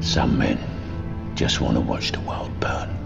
Some men just want to watch the world burn.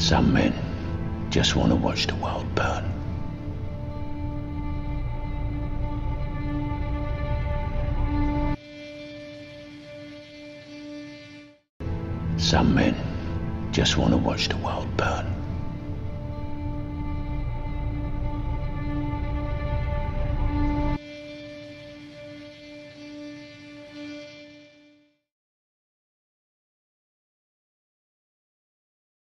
Some men just want to watch the world burn. Some men just want to watch the world burn.